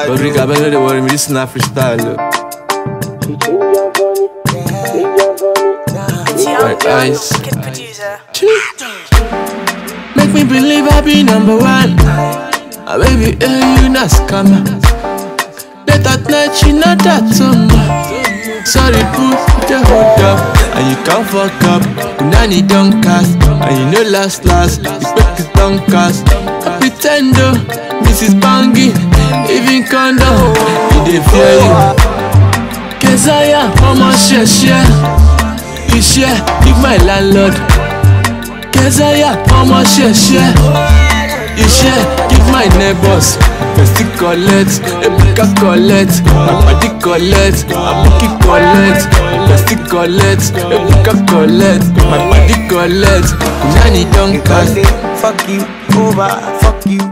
I better the worry me, this is not freestyle. Make me believe I be number one. Ah, baby, eh, you not scammer. Late at night, she not that summer. Sorry, put the hood up. And you can't fuck up. Unani don't cast. And you know last, last. You make it don't cast. I pretend though, Mrs. Bangi. Dey fear you. Kesaya, ọmọ ṣe. Iṣẹ́, give my landlord. Kesaya, ọmọ ṣẹ̀ṣẹ̀ iṣẹ́ give my neighbors Bestie collect, Ebuka collect, body collect, Abuki collect, Bestie collect, Ebuka collect, body collect, Nani don cast. fuck you over, fuck you